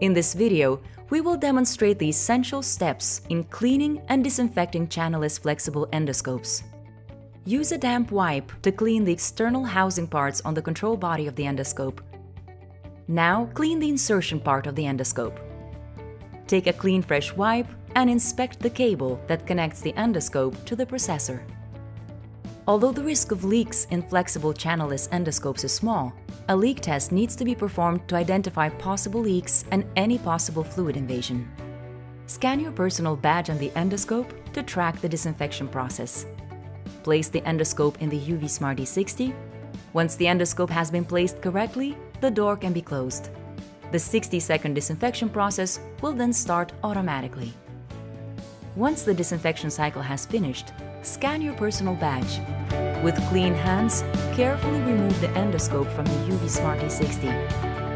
In this video, we will demonstrate the essential steps in cleaning and disinfecting channelless flexible endoscopes. Use a damp wipe to clean the external housing parts on the control body of the endoscope. Now clean the insertion part of the endoscope. Take a clean fresh wipe and inspect the cable that connects the endoscope to the processor. Although the risk of leaks in flexible channelless endoscopes is small, a leak test needs to be performed to identify possible leaks and any possible fluid invasion. Scan your personal badge on the endoscope to track the disinfection process. Place the endoscope in the UV Smart D60. Once the endoscope has been placed correctly, the door can be closed. The 60 second disinfection process will then start automatically. Once the disinfection cycle has finished, scan your personal badge. With clean hands, carefully remove the endoscope from the UV Smart D60.